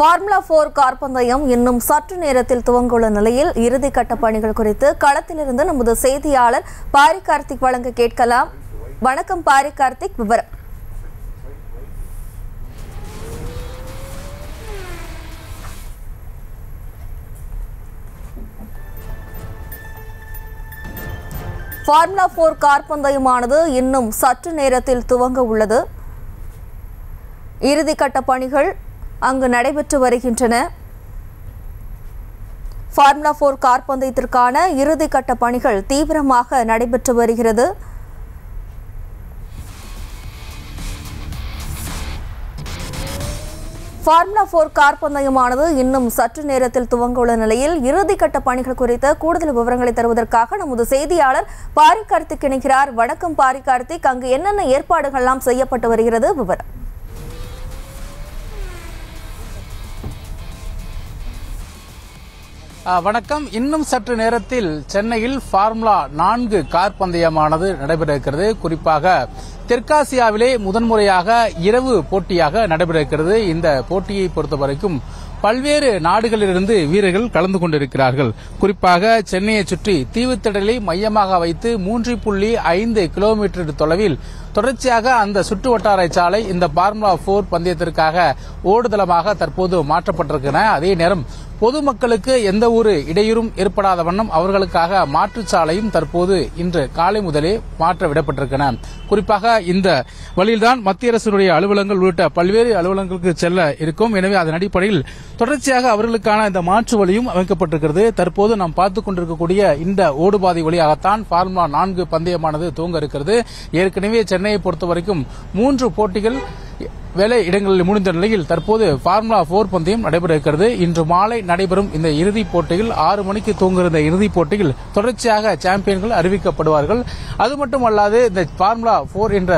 Formula போர் car பந்தயம் இன்னும் சற்று நேரத்தில் துவங்குள்ள நிலையில் இறுதிக்கட்ட பணிகள் குறித்து களத்திலிருந்து நமது செய்தியாளர் பாரி கார்த்திக் வழங்க கேட்கலாம். வணக்கம் பாரி கார்த்திக் விவரம். ஃபார்முலா போர் கார் பந்தயமானது இன்னும் சற்று நேரத்தில் துவங்க உள்ளது. இறுதிக்கட்ட பணிகள் அங்கு நடைபெற்று வருகின்றன. ஃபார்முலா போர் கார் பந்தயத்திற்கான இறுதிக்கட்ட பணிகள் தீவிரமாக நடைபெற்று வருகிறது. ஃபார்முலா போர் கார் பந்தயமானது இன்னும் சற்று நேரத்தில் துவங்க உள்ள நிலையில் இறுதிக்கட்ட பணிகள் குறித்த கூடுதல் விவரங்களை தருவதற்காக நமது செய்தியாளர் பாரி கார்த்திக் இணைக்கிறார் வணக்கம் பாரி கார்த்திக் அங்கு என்னென்ன ஏற்பாடுகள்லாம் செய்யப்பட்டு வருகிறது? விவரம். வணக்கம். இன்னும் சற்று நேரத்தில் சென்னையில் ஃபார்முலா நான்கு கார் பந்தயமானது நடைபெற இருக்கிறது குறிப்பாக தெற்காசியாவிலே முதன்முறையாக இரவு போட்டியாக நடைபெற இருக்கிறது இந்த போட்டியை பொறுத்தவரைக்கும் பல்வேறு நாடுகளிலிருந்து வீரர்கள் கலந்து கொண்டிருக்கிறார்கள். குறிப்பாக சென்னையை சுற்றி தீவுத்திடலை மையமாக வைத்து மூன்று புள்ளி ஐந்து கிலோமீட்டர் தொலைவில் தொடர்ச்சியாக அந்த சுற்று வட்டார சாலை இந்த பார்முலா போர் பந்தயத்திற்காக ஓடுதளமாக தற்போது மாற்றப்பட்டிருக்கின்றன. அதே நேரம் பொதுமக்களுக்கு எந்த ஒரு இடையூறும் ஏற்படாத வண்ணம் அவர்களுக்காக மாற்றுச்சாலையும் தற்போது இன்று காலை முதலே மாற்ற விடப்பட்டிருக்கின்றன குறிப்பாக இந்த வழியில்தான் மத்திய அரசினுடைய அலுவலகங்கள் உள்ளிட்ட பல்வேறு அலுவலகங்களுக்கு செல்ல இருக்கும். எனவே அதன் அடிப்படையில் தொடர்ச்சியாக அவர்களுக்கான இந்த மாற்று வழியும் அமைக்கப்பட்டிருக்கிறது. தற்போது நாம் பார்த்துக் கொண்டிருக்கக்கூடிய இந்த ஓடுபாதை வழியாகத்தான் பார்முலா நான்கு பந்தயமானது துவங்க இருக்கிறது. ஏற்கனவே சென்னையை பொறுத்தவரைக்கும் மூன்று போட்டிகள் வேலை இடங்களில் முடிந்த நிலையில் தற்போது பார்முலா போர் பந்தயம் நடைபெற இருக்கிறது. இன்று மாலை நடைபெறும் இந்த இறுதிப் போட்டியில் ஆறு மணிக்கு தூங்குகிற இந்த இறுதிப் போட்டியில் தொடர்ச்சியாக சாம்பியன்கள் அறிவிக்கப்படுவார்கள். அது மட்டுமல்லாது இந்த பார்முலா போர் என்ற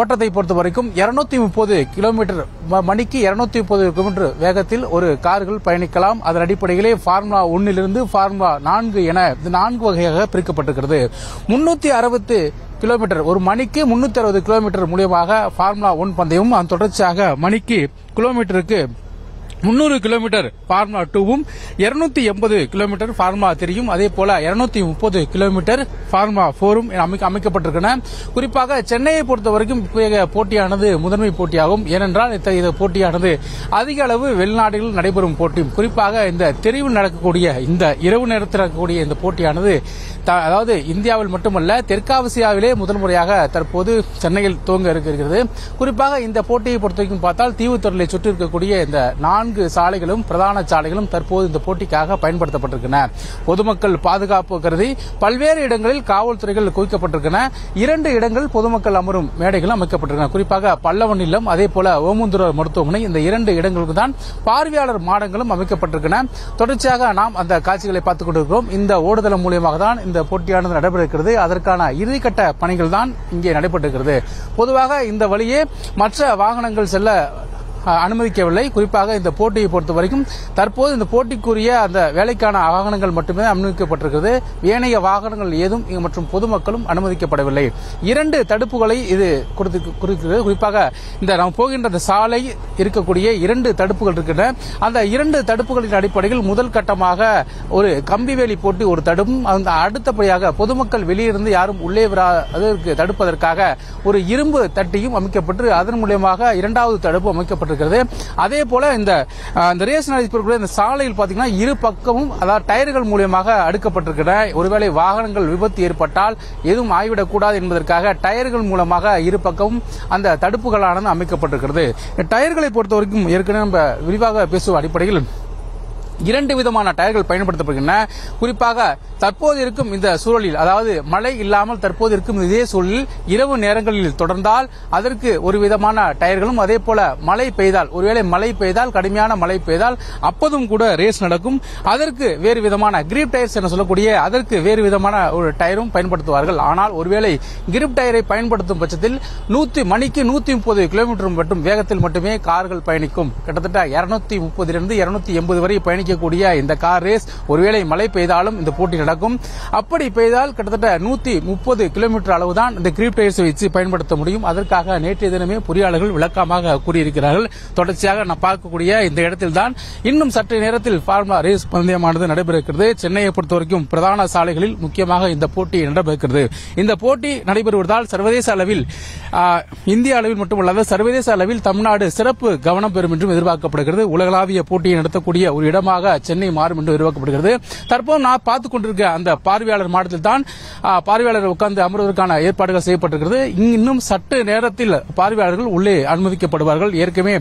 ஓட்டத்தை பொறுத்த வரைக்கும் இருநூத்தி முப்பது கிலோமீட்டர் மணிக்கு இருநூத்தி முப்பது கிலோமீட்டர் வேகத்தில் ஒரு கார்கள் பயணிக்கலாம். அதன் அடிப்படையிலே ஃபார்முலா ஒன்னிலிருந்து ஃபார்முலா நான்கு என நான்கு வகையாக பிரிக்கப்பட்டிருக்கிறது. முன்னூத்தி அறுபத்து கிலோமீட்டர் ஒரு மணிக்கு முன்னூத்தி அறுபது கிலோமீட்டர் மூலியமாக ஃபார்முலா ஒன் பந்தயமும் அதன் தொடர்ச்சியாக மணிக்கு கிலோமீட்டருக்கு முன்னூறு கிலோமீட்டர் ஃபார்முலா டூவும் இருநூத்தி எண்பது கிலோமீட்டர் ஃபார்முலா த்ரீயும் அதே போல இருநூத்தி முப்பது கிலோமீட்டர் ஃபார்முலா போரும் அமைக்கப்பட்டிருக்கின்றன. குறிப்பாக சென்னையை பொறுத்த வரைக்கும் போட்டியானது முதன்மை போட்டியாகும். ஏனென்றால் இத்தகைய போட்டியானது அதிக அளவு வெளிநாடுகளில் நடைபெறும் போட்டியும் குறிப்பாக இந்த தெரிவு நடக்கக்கூடிய இந்த இரவு நேரத்தில் நடக்கக்கூடிய இந்த போட்டியானது த- அதாவது இந்தியாவில் மட்டுமல்ல தெற்காசியாவிலே முதன்முறையாக தற்போது சென்னையில் துவங்க இருக்கிறது. குறிப்பாக இந்த போட்டியை பொறுத்தவரைக்கும் பார்த்தால் தீவுத்துறையை சுற்றி இருக்கக்கூடிய இந்த நான்கு சாலைகளும் பிரதான சாலைகளும் தற்போது இந்த போட்டிக்காக பயன்படுத்தப்பட்டிருக்கின்றன. பொதுமக்கள் பாதுகாப்பு கருதி பல்வேறு இடங்களில் காவல்துறைகள் குவிக்கப்பட்டிருக்கின்றன. இரண்டு இடங்கள் பொதுமக்கள் அமரும் மேடைகள் அமைக்கப்பட்டிருக்கின்றன. குறிப்பாக பல்லவன் இல்லம் அதே போல ஓமுந்துர மருத்துவமனை இந்த இரண்டு இடங்களுக்கு தான் பார்வையாளர் மாடங்களும் அமைக்கப்பட்டிருக்கின்றன. தொடர்ச்சியாக நாம் அந்த காட்சிகளை பார்த்துக் கொண்டிருக்கிறோம். இந்த ஓடுதளம் மூலியமாக தான் இந்த போட்டியானது நடைபெற இருக்கிறது அதற்கான இறுதிக்கட்ட பணிகள் தான் இங்கே நடைபெற்றிருக்கிறது. பொதுவாக இந்த வழியே மற்ற வாகனங்கள் செல்ல அனுமதிக்கவில்லை. குறிப்பாக இந்த போட்டியை பொறுத்த வரைக்கும் தற்போது இந்த போட்டிக்குரிய அந்த வேலைக்கான வாகனங்கள் மட்டுமே அனுமதிக்கப்பட்டிருக்கிறது. ஏனைய வாகனங்கள் ஏதும் மற்றும் பொதுமக்களும் அனுமதிக்கப்படவில்லை. இரண்டு தடுப்புகளை இது கொடுத்து குறிக்கிறது. குறிப்பாக இந்த நாம் போகின்ற அந்த சாலை இருக்கக்கூடிய இரண்டு தடுப்புகள் இருக்கின்றன. அந்த இரண்டு தடுப்புகளின் அடிப்படையில் முதல் கட்டமாக ஒரு கம்பிவேலி போட்டு ஒரு தடுப்பும் அந்த அடுத்தபடியாக பொதுமக்கள் வெளியிருந்து யாரும் உள்ளே வராதற்கு தடுப்பதற்காக ஒரு இரும்பு தட்டியும் அமைக்கப்பட்டு அதன் மூலியமாக இரண்டாவது தடுப்பு அமைக்கப்பட்டிருக்கிறது. அதே போல இந்த இந்த ரேஸ் நடைபெறக்கூடிய இந்த சாலையில் பாத்தீங்கன்னா இரு பக்கமும் அதாவது டயர்கள் மூலியமாக அடுக்கப்பட்டிருக்கின்றன ஒருவேளை வாகனங்கள் விபத்து ஏற்பட்டால் எதுவும் ஆய்விடக்கூடாது என்பதற்காக டயர்கள் மூலமாக இரு பக்கமும் அந்த தடுப்புகளானது அமைக்கப்பட்டிருக்கிறது. இந்த டயர்களை பொறுத்த வரைக்கும் ஏற்கனவே நம்ம விரிவாக பேசுவோம் அடிப்படையில் இரண்டு விதமான டயர்கள் பயன்படுத்தப்படுகின்றன. குறிப்பாக தற்போது இருக்கும் இந்த சூழலில் அதாவது மழை இல்லாமல் தற்போது இருக்கும் இதே சூழலில் இரவு நேரங்களில் தொடர்ந்தால் அதற்கு ஒரு விதமான டயர்களும் அதே போல மழை பெய்தால் ஒருவேளை மழை பெய்தால் கடுமையான மழை பெய்தால் அப்போதும் கூட ரேஸ் நடக்கும். அதற்கு வேறு விதமான கிரிப் டயர்ஸ் என சொல்லக்கூடிய அதற்கு வேறு விதமான ஒரு டயரும் பயன்படுத்துவார்கள். ஆனால் ஒருவேளை கிரிப் டயரை பயன்படுத்தும் பட்சத்தில் நூத்தி மணிக்கு நூத்தி முப்பது கிலோமீட்டர் மட்டும் வேகத்தில் மட்டுமே கார்கள் பயணிக்கும். கிட்டத்தட்ட இருநூத்தி முப்பதிலிருந்து இருநூத்தி எண்பது வரை பயணிக்கும். அழைக்கக்கூடிய இந்த கார் ரேஸ் ஒருவேளை மழை பெய்தாலும் இந்த போட்டி நடக்கும். அப்படி பெய்தால் கிட்டத்தட்ட நூத்தி முப்பது கிலோமீட்டர் அளவுதான் இந்த கிரீப் டயர்ஸ் வச்சு பயன்படுத்த முடியும். அதற்காக நேற்றைய தினமே பொறியாளர்கள் விளக்கமாக கூறியிருக்கிறார்கள். தொடர்ச்சியாக நான் பார்க்கக்கூடிய இந்த இடத்தில் தான் இன்னும் சற்று நேரத்தில் ஃபார்முலா ரேஸ் பந்தயமானது நடைபெறுகிறது. சென்னையை பொறுத்தவரைக்கும் பிரதான சாலைகளில் முக்கியமாக இந்த போட்டி நடைபெறுகிறது. இந்த போட்டி நடைபெறுவதால் சர்வதேச அளவில் இந்திய அளவில் மட்டுமல்லாத சர்வதேச அளவில் தமிழ்நாடு சிறப்பு கவனம் பெறும் என்றும் எதிர்பார்க்கப்படுகிறது. உலகளாவிய போட்டியை நடத்தக்கூடிய ஒரு இடமாக சென்னை மாறும் என்று எதிர்பார்க்கப்படுகிறது தற்போது நான் பார்த்துக் கொண்டிருக்க அந்த பார்வையாளர் மாடத்தில் தான் பார்வையாளர் உட்கார்ந்து அமர்வதற்கான ஏற்பாடுகள் செய்யப்பட்டிருக்கிறது. இன்னும் சற்று நேரத்தில் பார்வையாளர்கள் உள்ளே அனுமதிக்கப்படுவார்கள். ஏற்கனவே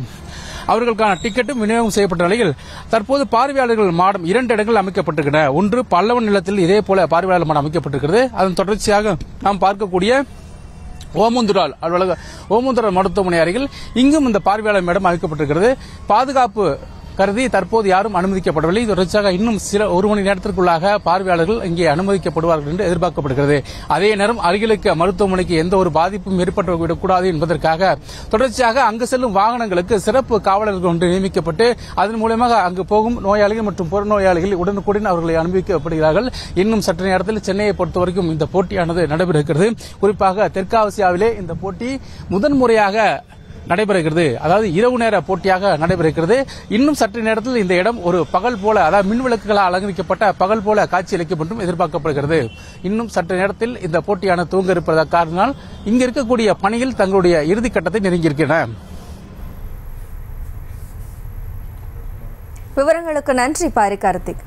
அவர்களுக்கான டிக்கெட்டும் விநியோகம் செய்யப்பட்ட நிலையில் தற்போது பார்வையாளர்கள் மாடம் இரண்டு இடங்கள் அமைக்கப்பட்டிருக்கின்றன. ஒன்று பல்லவன் நிலத்தில் இதே போல பார்வையாளர் மாடம் அமைக்கப்பட்டிருக்கிறது. அதன் தொடர்ச்சியாக நாம் பார்க்கக்கூடிய ஓமுந்துரால் அலுவலக ஓமுந்துரால் மருத்துவமனை அருகில் இங்கும் இந்த பார்வையாளர் மேடம் அமைக்கப்பட்டிருக்கிறது. பாதுகாப்பு கருதி தற்போது யாரும் அனுமதிக்கப்படவில்லை. தொடர்ச்சியாக இன்னும் சில ஒரு மணி நேரத்திற்குள்ளாக பார்வையாளர்கள் இங்கே அனுமதிக்கப்படுவார்கள் என்று எதிர்பார்க்கப்படுகிறது. அதே நேரம் அருகிலுக்கு மருத்துவமனைக்கு எந்த ஒரு பாதிப்பும் ஏற்பட்டு விடக்கூடாது என்பதற்காக தொடர்ச்சியாக அங்கு செல்லும் வாகனங்களுக்கு சிறப்பு காவலர்கள் ஒன்று நியமிக்கப்பட்டு அதன் மூலமாக அங்கு போகும் நோயாளிகள் மற்றும் புறநோயாளிகள் உடனுக்குடன் அவர்களை அனுமதிக்கப்படுகிறார்கள். இன்னும் சற்று நேரத்தில் சென்னையை பொறுத்தவரைக்கும் இந்த போட்டியானது நடைபெறுகிறது. குறிப்பாக தெற்காசியாவிலே இந்த போட்டி முதன்முறையாக நடைபெறுகிறது. அதாவது இரவு நேர போட்டியாக நடைபெறுகிறது. இன்னும் சற்று நேரத்தில் இந்த இடம் ஒரு பகல் போல அதாவது மின் விளக்குகளால் அலங்கரிக்கப்பட்ட பகல் போல காட்சியளிக்கும் என்றும் எதிர்பார்க்கப்படுகிறது. இன்னும் சற்று நேரத்தில் இந்த போட்டியான துவங்க இருப்பதாக காரணம் இங்கு இருக்கக்கூடிய பணியில் தங்களுடைய இறுதிக்கட்டத்தை நெருங்கியிருக்கின்றன. விவரங்களுக்கு நன்றி பாரி கார்த்திக்